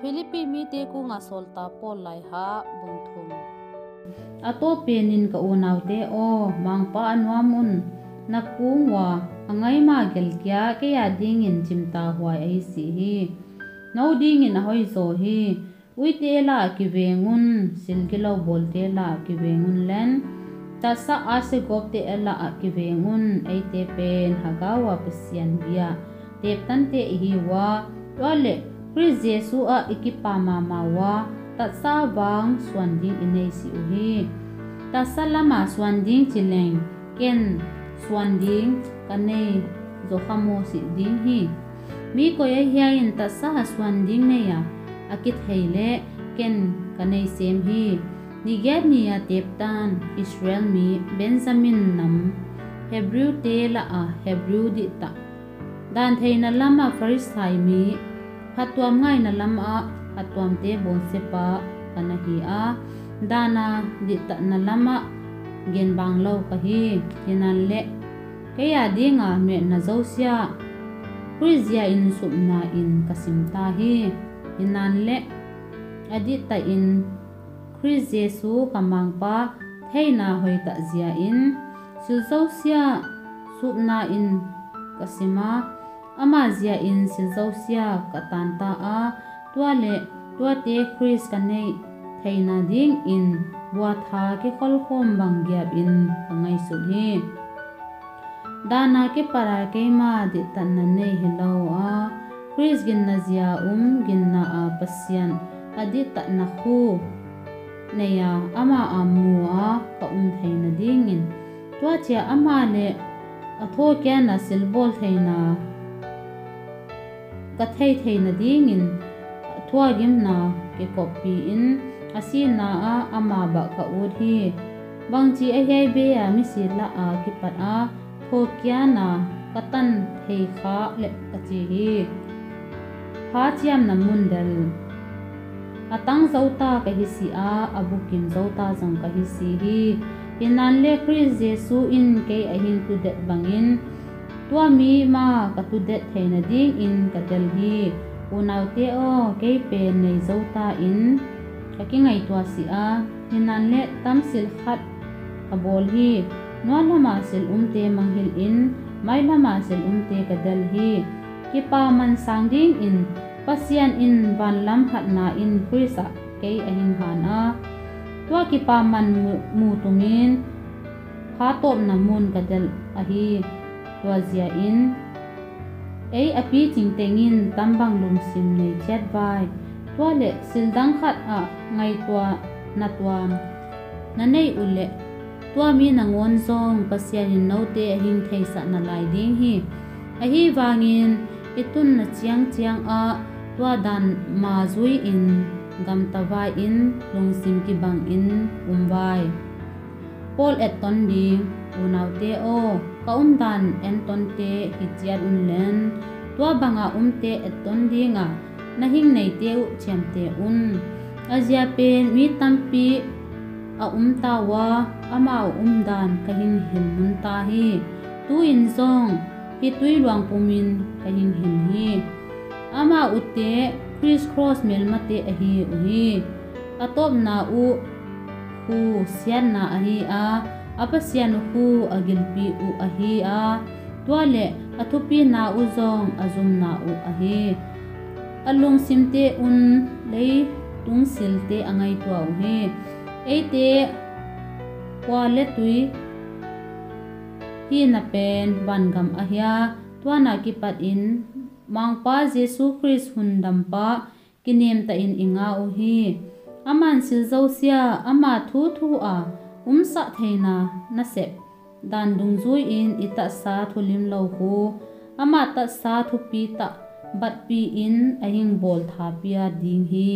Philippi mi te ku nga solta pol lai ha bung thum ato penin ka unaw te, o, mangpa anwamun nakungwa angai ma gel kya ke ya dingin chimta huai ai si hi. No dingin ahoi zo hi. Ui te la ki vengun silgilo bol te la ki vengun len. Ta sa ase gop te ela a ki vengun ai te pen hagawa pasian bia. Tep tan te hi wa toilet Chris Jesu a ikipa mama wa ta sa bang suan ding inei si uhi. Ta sa lama suan ding chileng, ken suan ding kane zokhamo si ding hi. Mi ko ya hiain ta sa suan ding ne ya akit heile ken kane sem hi. Niget nia teptan, Israel mi Benjamin nam, Hebrew te la a Hebrew di ta. Dan theina lama Farisai mi hatuam ngai na lama hatuam te bon sepa kana hi a. Dana di ta na lama gen bang lo ka hi hinan le. Kaya dinga me na zosia Krizia in sumna in kasimta hi hinan le. Adi ta in Chris Jesu kamangpa theina hoi ta zia in. Silzosia sumna in kasima amazia in sinzausia katanta a. Tuale tuate chris kanei theina ding in bua tha ke khol khom bangya in angai su hi dana ke para ke ma de tan nei hello a. Chris gin na zia um gin na a pasian. Adi ta na khu. Neya ama amu a ka um theina ding in. Tuatia ama le atho kya na silbol theina ka thei theina ding in, thua gim na ke copy in. Asina a ama ba ka ud hi bang chi a hei be a, mi si la a ki pat a. Tho kya na katan thei kha le ka chi hi. Ha chiam na mun dal atang zauta ka hi si a abukin zauta jang ka hi si hi. Inan le chris jesu in ke a hin tu det bangin tua mi ma ka tu theina ding in ka del hi unaw te o ke pe nei zauta in ka ki tua si a hinan le tam sil khat ka bol hi nuwa lama sil umte manghil in mai lama sil umte ka del hi ki man sang ding in pasian in van lam khat na in krisa ke ahing hana tua ki man mu tumin kha top na mun ka del ahi. tua zia in ei api à ching tengin tambang lum sim nei chat vai. Tua le sil dang khat a ngai tua na tuam na nei ule tua mi na ngon zong pasian in no te ahing thei sa na lai ding hi. À Ahi wangin itun na chiang chiang a tua dan ma zui in gam tawai in lung sim ki bang in umwai Paul et ton di unaw te o. Ka um dan en ton te un len tua banga um te et ton di nga na hing nei te u chem te un. Azia pen mi tampi a um ta wa. Ama um dan ka hing hin mun ta hi. Tu in zong. Hi tui luang pumin ka hing hin hi. Ama utte criss cross mel mate a hi u hi. Atop na u hu sian na a hi a. Apa sian hu agilpi u a. Hi a tuale athupi na u zong, azum na u a hi alung simte un, lei tung silte angai tu au hi. Eite kwale tui. Hi na pen, ban gam a. Hia tuana ki pat in. Mangpa jesu christ hundam pa. Kinem ta in inga u hi. အမန်စီဇောဆီယာအမထူထူအာဥမ်ဆာထေနာနဆက်ဒန်ဒုံဇွိအင်အီတဆာထူလင်လောဟူအမတဆာထူပီတဘတ်ပီအင်အဟင်ဘောလ်သာပီယာဒင်းဟီ